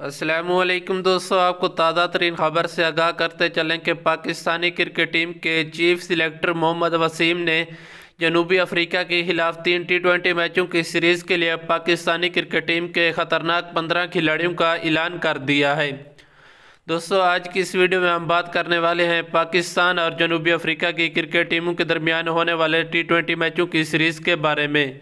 असलकुम दोस्तों, आपको ताज़ा तरीन खबर से आगाह करते चलें कि पाकिस्तानी क्रिकेट टीम के चीफ सिलेक्टर मोहम्मद वसीम ने जनूबी अफ्रीका के खिलाफ तीन टी ट्वेंटी मैचों की सीरीज़ के लिए पाकिस्तानी क्रिकेट टीम के ख़तरनाक पंद्रह खिलाड़ियों का ऐलान कर दिया है। दोस्तों, आज की इस वीडियो में हम बात करने वाले हैं पाकिस्तान और जनूबी अफ्रीका की क्रिकेट टीमों के दरमियान होने वाले टी ट्वेंटी मैचों की सीरीज़ के बारे में।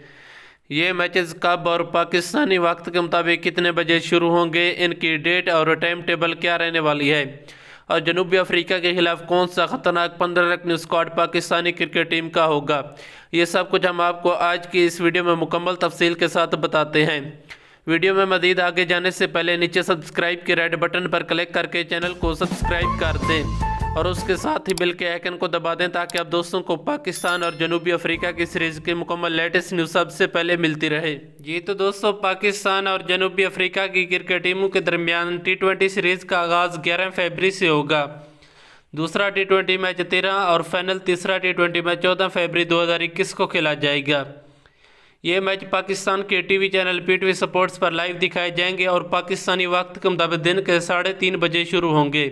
ये मैचेस कब और पाकिस्तानी वक्त के मुताबिक कितने बजे शुरू होंगे, इनकी डेट और टाइम टेबल क्या रहने वाली है? और जनूबी अफ्रीका के खिलाफ कौन सा खतरनाक पंद्रह रकनी स्क्वाड पाकिस्तानी क्रिकेट टीम का होगा? ये सब कुछ हम आपको आज की इस वीडियो में मुकम्मल तफसील के साथ बताते हैं। वीडियो में मजीद आगे जाने से पहले नीचे सब्सक्राइब के रेड बटन पर क्लिक करके चैनल को सब्सक्राइब कर दें। और उसके साथ ही बिल के आइकन को दबा दें ताकि आप दोस्तों को पाकिस्तान और जनूबी अफ्रीका की सीरीज़ की मुकम्मल लेटेस्ट न्यूज़ सबसे पहले मिलती रहे। जी तो दोस्तों, पाकिस्तान और जनूबी अफ्रीका की क्रिकेट टीमों के दरमियान टी सीरीज़ का आगाज़ ग्यारह फरवरी से होगा। दूसरा टी ट्वेंटी मैच तेरह और फाइनल तीसरा टी ट्वेंटी मैच चौदह फरवरी इक्कीस को खेला जाएगा। ये मैच पाकिस्तान के टीवी चैनल पीटीवी स्पोर्ट्स पर लाइव दिखाए जाएँगे और पाकिस्तानी वक्त के मुताबिक दिन के साढ़े तीन बजे शुरू होंगे।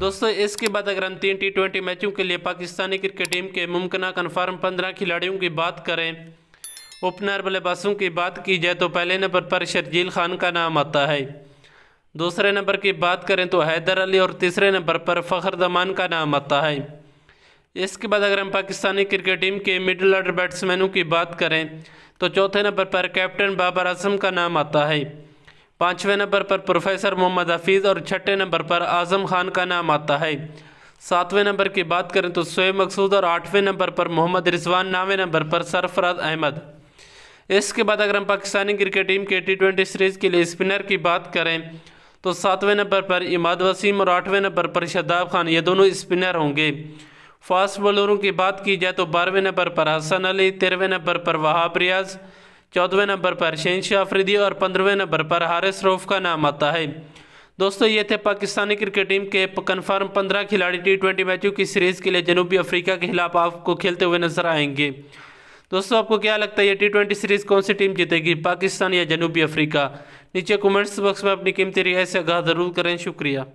दोस्तों, इसके बाद अगर हम तीन टी ट्वेंटी मैचों के लिए पाकिस्तानी क्रिकेट टीम के मुमकिन कन्फर्म पंद्रह खिलाड़ियों की बात करें, ओपनर बल्लेबाजों की बात की जाए तो पहले नंबर पर शर्जील खान का नाम आता है। दूसरे नंबर की बात करें तो हैदर अली और तीसरे नंबर पर फ़खर जमान का नाम आता है। इसके बाद अगर हम पाकिस्तानी क्रिकेट टीम के मिडल ऑर्डर बैट्समैनों की बात करें तो चौथे नंबर पर कैप्टन बाबर आज़म का नाम आता है। पाँचवें नंबर पर प्रोफेसर मोहम्मद हफीज़ और छठे नंबर पर आज़म खान का नाम आता है। सातवें नंबर की बात करें तो सोएब मकसूद और आठवें नंबर पर मोहम्मद रिजवान, नावे नंबर पर सरफराज अहमद। इसके बाद अगर हम पाकिस्तानी क्रिकेट टीम के टी ट्वेंटी सीरीज़ के लिए स्पिनर की बात करें तो सातवें नंबर पर इमाद वसीम और आठवें नंबर पर शदाब खान, ये दोनों स्पिनर होंगे। फास्ट बॉलरों की बात की जाए तो बारहवें नंबर पर हसन अली, तेरहवें नंबर पर वहाब रियाज़ चौदहवें नंबर पर शहनशाह अफरीदी और पंद्रहवें नंबर पर हारिस रऊफ़ का नाम आता है। दोस्तों, ये थे पाकिस्तानी क्रिकेट टीम के कन्फर्म पंद्रह खिलाड़ी टी ट्वेंटी मैचों की सीरीज़ के लिए जनूबी अफ्रीका के खिलाफ आपको खेलते हुए नज़र आएँगे। दोस्तों, आपको क्या लगता है, ये टी ट्वेंटी सीरीज़ कौन सी टीम जीतेगी, पाकिस्तान या जनूबी अफ्रीका? नीचे कमेंट्स बॉक्स में अपनी कीमती रिहाय से आगाह ज़रूर करें। शुक्रिया।